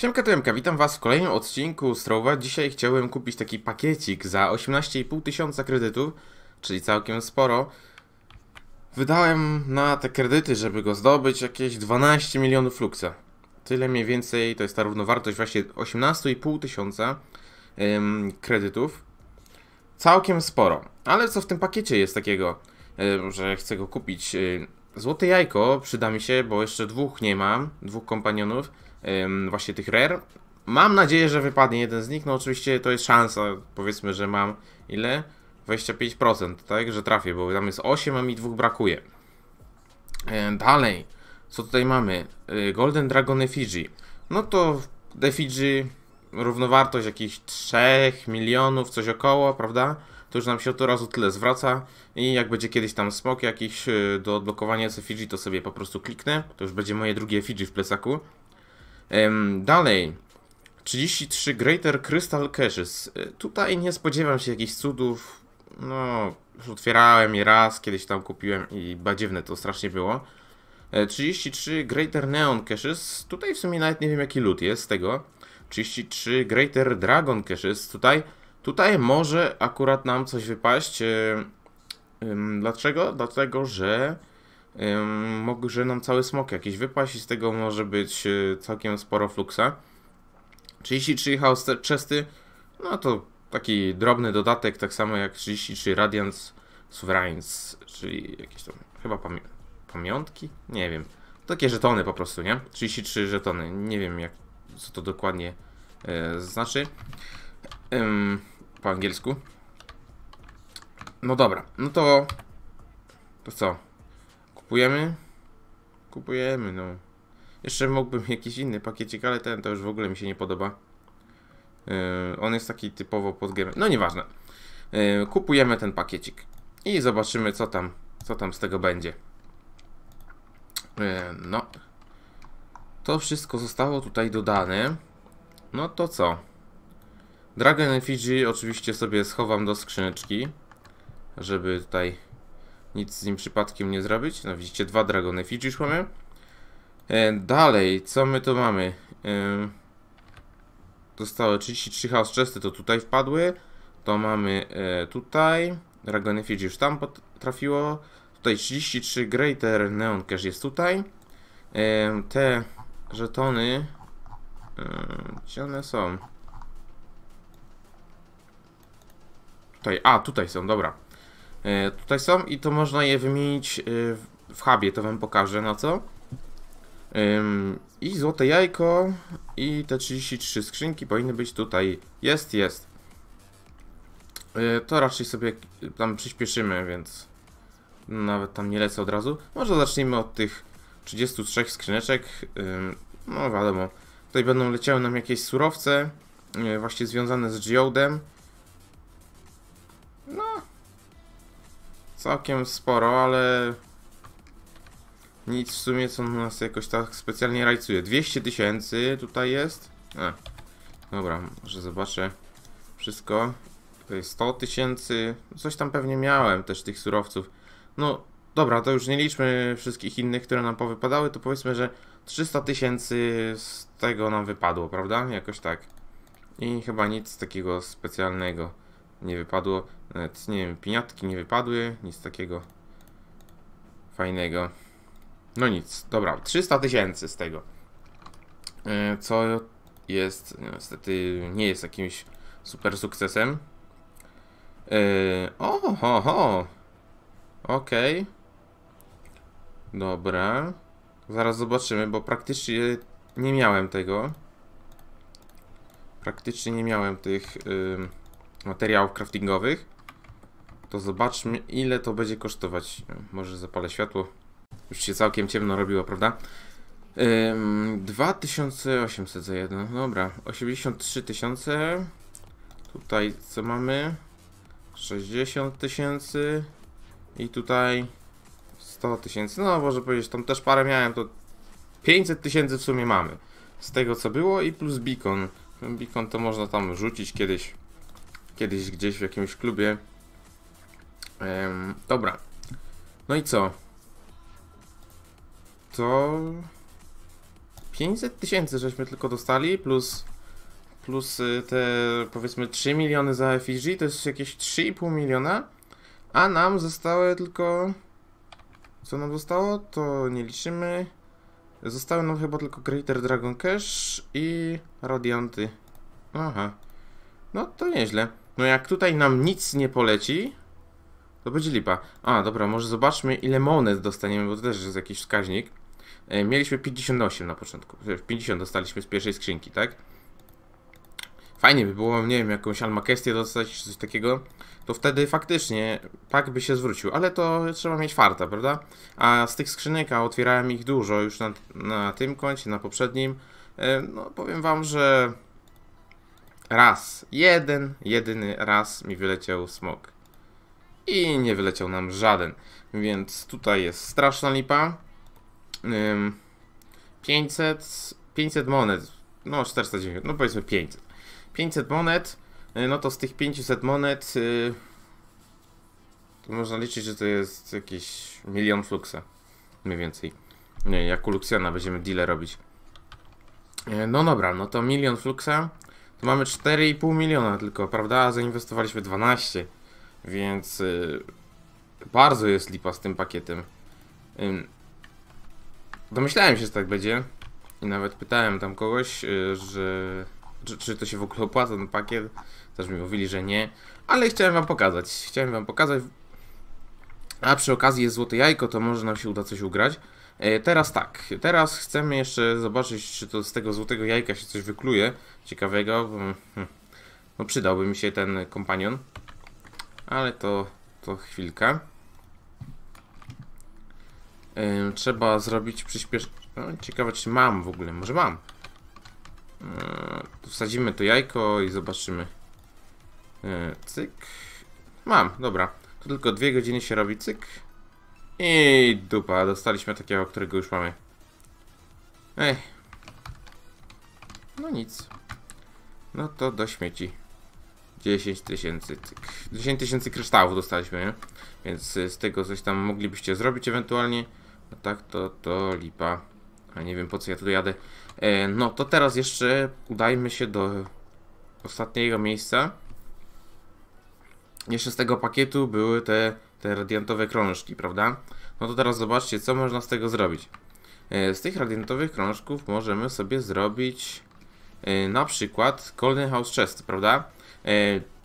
Siemka Tymka, witam was w kolejnym odcinku Strowa. Dzisiaj chciałem kupić taki pakiecik za 18,5 tysiąca kredytów, czyli całkiem sporo. Wydałem na te kredyty, żeby go zdobyć, jakieś 12 milionów luksa. Tyle mniej więcej to jest ta równowartość właśnie 18,5 tysiąca ym, kredytów. Całkiem sporo. Ale co w tym pakiecie jest takiego, ym, że chcę go kupić? Ym, Złote jajko przyda mi się, bo jeszcze dwóch nie mam, dwóch kompanionów, właśnie tych rare. Mam nadzieję, że wypadnie jeden z nich, no oczywiście to jest szansa, powiedzmy, że mam ile? 25%, tak, że trafię, bo tam jest 8, a mi dwóch brakuje. Dalej, co tutaj mamy? E, Golden Dragon Effigy. No to Effigy równowartość jakichś 3 milionów, coś około, prawda? To już nam się od razu tyle zwraca i jak będzie kiedyś tam smok jakiś e, do odblokowania z Effigy, to sobie po prostu kliknę. To już będzie moje drugie Effigy w plecaku. Dalej, 33 Greater Crystal Caches. E, Tutaj nie spodziewam się jakichś cudów. No, już otwierałem je raz, kiedyś tam kupiłem i badziewne to strasznie było. E, 33 Greater Neon Caches. Tutaj w sumie nawet nie wiem jaki loot jest z tego. 33 Greater Dragon Caches. Tutaj, tutaj może akurat nam coś wypaść. E, Dlaczego? Dlatego, że może nam cały smok jakiś wypaść i z tego może być e, całkiem sporo fluxa. 33 House Chesty, no to taki drobny dodatek, tak samo jak 33 Radiance Sovereigns, czyli jakieś tam chyba pamiątki? Nie wiem. Takie żetony po prostu, nie? 33 żetony. Nie wiem jak co to dokładnie e, znaczy. Po angielsku. No dobra, no to to co? Kupujemy? Kupujemy, no. Jeszcze mógłbym jakiś inny pakiecik, ale ten to już w ogóle mi się nie podoba. Yy, on jest taki typowo pod gierę. No nieważne. Yy, kupujemy ten pakiecik i zobaczymy co tam, co tam z tego będzie. Yy, no. To wszystko zostało tutaj dodane. No to co? Dragon Effigy oczywiście sobie schowam do skrzyneczki, żeby tutaj nic z nim przypadkiem nie zrobić. No widzicie, dwa Dragon Effigy już mamy. E, dalej, co my tu mamy? E, zostało 33 House Chesty, to tutaj wpadły. To mamy e, tutaj. Dragon Effigy już tam trafiło. Tutaj 33 Greater Neon Cash jest tutaj. E, te żetony. E, gdzie one są? Tutaj, a tutaj są, dobra. E, tutaj są i to można je wymienić e, w- hubie, to wam pokażę na co. I złote jajko i te 33 skrzynki powinny być tutaj. Jest, jest. Y, To raczej sobie tam przyspieszymy, więc nawet tam nie lecę od razu. Może zacznijmy od tych 33 skrzyneczek. No wiadomo, tutaj będą leciały nam jakieś surowce, właśnie związane z geodem. Całkiem sporo, ale nic w sumie, co nas jakoś tak specjalnie rajcuje. 200 tysięcy tutaj jest. A, dobra, może zobaczę wszystko. Jest 100 tysięcy. Coś tam pewnie miałem też tych surowców. No, dobra, to już nie liczmy wszystkich innych, które nam powypadały, to powiedzmy, że 300 tysięcy z tego nam wypadło, prawda? Jakoś tak. I chyba nic takiego specjalnego nie wypadło. Nawet, nie wiem, piniatki nie wypadły, nic takiego fajnego. No nic, dobra, 300 tysięcy z tego. E, Co jest, no, niestety nie jest jakimś super sukcesem. E, O, ho, ho. Okej. Dobra. Zaraz zobaczymy, bo praktycznie nie miałem tego. Praktycznie nie miałem tych materiałów craftingowych. To zobaczmy, ile to będzie kosztować. Może zapalę światło. Już się całkiem ciemno robiło, prawda? Ym, 2800 za jedno. Dobra, 83 tysiące. Tutaj co mamy? 60 tysięcy. I tutaj 100 tysięcy. No, może powiedzieć, tam też parę miałem, to 500 tysięcy w sumie mamy. Z tego co było i plus beacon. Beacon to można tam rzucić kiedyś. Kiedyś gdzieś w jakimś klubie. Em, dobra. No i co? To 500 tysięcy żeśmy tylko dostali, plus plus y, te powiedzmy 3 miliony za effigy, to jest jakieś 3,5 miliona, a nam zostały tylko... Co nam zostało? To nie liczymy. Zostały nam chyba tylko Greater Dragon Cash i Radianty. Aha. No to nieźle. No jak tutaj nam nic nie poleci, to będzie lipa. A, dobra, może zobaczmy ile monet dostaniemy, bo to też jest jakiś wskaźnik. E, mieliśmy 58 na początku. 50 dostaliśmy z pierwszej skrzynki, tak? Fajnie by było, nie wiem, jakąś almakestię dostać, czy coś takiego, to wtedy faktycznie pak by się zwrócił, ale to trzeba mieć farta, prawda? A z tych skrzynek, a otwierałem ich dużo już na, na tym koncie, na poprzednim, e, no powiem wam, że raz, jeden, jedyny raz mi wyleciał smok. I nie wyleciał nam żaden, więc tutaj jest straszna lipa. 500, 500 monet, no 490, no powiedzmy 500. 500 monet, y, no to z tych 500 monet yy, to można liczyć, że to jest jakiś milion fluxa. Mniej więcej. Nie, jak u Luxiana będziemy deal robić. Yy, no dobra, no to milion fluxa. To mamy 4,5 miliona tylko, prawda? A zainwestowaliśmy 12. Więc yy, bardzo jest lipa z tym pakietem. Domyślałem się, że tak będzie. I nawet pytałem tam kogoś, y, że czy, czy to się w ogóle opłaca ten pakiet. Też mi mówili, że nie. Ale chciałem wam pokazać. Chciałem wam pokazać. A przy okazji jest złote jajko, to może nam się uda coś ugrać. E, teraz tak. Teraz chcemy jeszcze zobaczyć, czy to z tego złotego jajka się coś wykluje. Ciekawego. Hmm, no przydałby mi się ten kompanion. Ale to, to chwilkę. E, trzeba zrobić przyspiesz... No, ciekawe, czy mam w ogóle. Może mam. E, wsadzimy to jajko i zobaczymy. E, cyk. Mam, dobra. To tylko dwie godziny się robi cyk. I dupa, dostaliśmy takiego, którego już mamy. Ej. No nic. No to do śmieci. 10 tysięcy, cyk. 10 tysięcy kryształów dostaliśmy? Więc z tego coś tam moglibyście zrobić ewentualnie. No tak, to, to lipa. A nie wiem po co ja tu jadę. E, no to teraz jeszcze udajmy się do ostatniego miejsca. Jeszcze z tego pakietu były te, te radiantowe krążki, prawda? No to teraz zobaczcie, co można z tego zrobić. E, z tych radiantowych krążków możemy sobie zrobić e, na przykład Golden House Chest, prawda?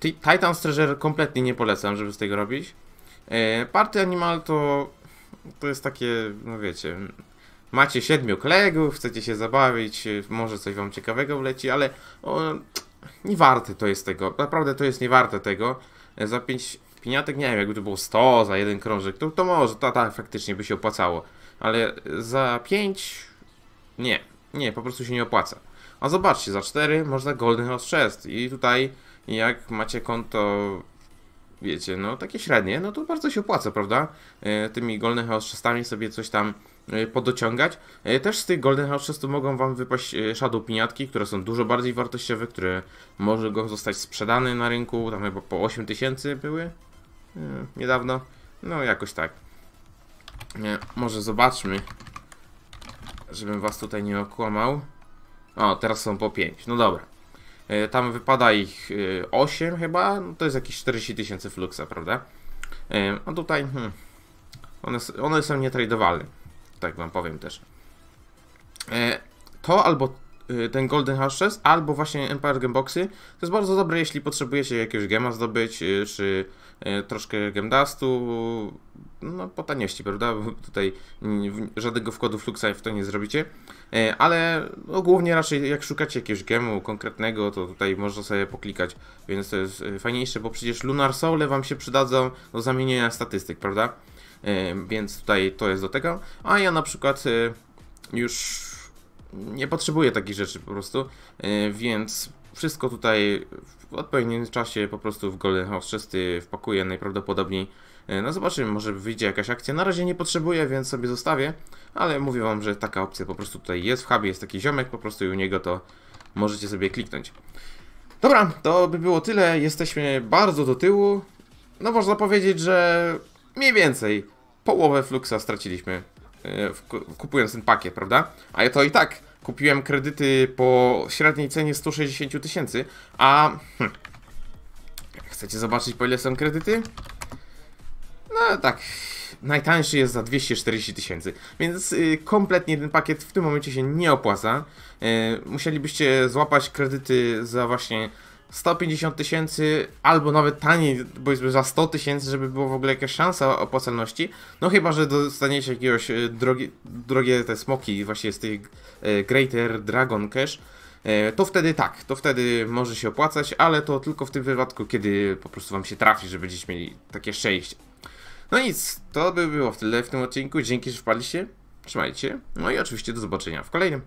Titan Treasure kompletnie nie polecam, żeby z tego robić. Party Animal to, to jest takie, no wiecie, macie siedmiu kolegów, chcecie się zabawić, może coś wam ciekawego wleci, ale o, nie warte to jest tego. Naprawdę to jest nie warte tego. Za pięć piniatek, nie wiem, jakby to było 100 za jeden krążek, to, to może, tak faktycznie by się opłacało. Ale za 5 nie, nie, po prostu się nie opłaca. A zobaczcie, za 4 można Golden House Chest i tutaj jak macie konto wiecie, no takie średnie, no to bardzo się opłaca, prawda? E, tymi Golden House Chestami sobie coś tam E, podociągać. E, też z tych Golden House mogą Wam wypaść Shadow Piniatki, które są dużo bardziej wartościowe, które może go zostać sprzedane na rynku, tam chyba po 8000 były niedawno. No jakoś tak. Może zobaczmy, żebym Was tutaj nie okłamał. O, teraz są po 5, no dobra. Tam wypada ich 8 chyba, no to jest jakieś 40 tysięcy fluxa, prawda? A tutaj hmm, one, one są nietradowalne tak wam powiem też. E, to albo e, ten Golden Hashes, albo właśnie Empire Gameboxy. To jest bardzo dobre, jeśli potrzebujecie jakiegoś gema zdobyć, e, czy troszkę gemdustu, no po taniości, prawda? Tutaj żadnego wkładu fluxa w to nie zrobicie, ale no, głównie raczej jak szukacie jakiegoś gemu konkretnego, to tutaj można sobie poklikać, więc to jest fajniejsze, bo przecież Lunar Soul wam się przydadzą do zamienienia statystyk, prawda? więc tutaj to jest do tego. A ja na przykład już nie potrzebuję takich rzeczy po prostu, e, więc wszystko tutaj w odpowiednim czasie po prostu w Golden 6 wpakuję najprawdopodobniej. E, no zobaczymy, może wyjdzie jakaś akcja. Na razie nie potrzebuję, więc sobie zostawię, ale mówię wam, że taka opcja po prostu tutaj jest. W hubie jest taki ziomek po prostu i u niego to możecie sobie kliknąć. Dobra, to by było tyle. Jesteśmy bardzo do tyłu. No można powiedzieć, że mniej więcej połowę fluxa straciliśmy kupując ten pakiet, prawda? A to i tak kupiłem kredyty po średniej cenie 160 tysięcy, a hm, chcecie zobaczyć po ile są kredyty? No tak, najtańszy jest za 240 tysięcy, więc y, kompletnie ten pakiet w tym momencie się nie opłaca. Y, musielibyście złapać kredyty za właśnie 150 tysięcy, albo nawet taniej, powiedzmy za 100 tysięcy, żeby było w ogóle jakaś szansa opłacalności. No chyba, że dostaniecie jakiegoś y, drogie, drogie te smoki właśnie z tych y, Greater Dragon Cash, y, to wtedy tak, to wtedy może się opłacać, ale to tylko w tym wypadku, kiedy po prostu wam się trafi, że będziecie mieli takie szczęście. No nic, to by było w tyle w tym odcinku. Dzięki, że wpadliście. Trzymajcie. No i oczywiście do zobaczenia w kolejnym.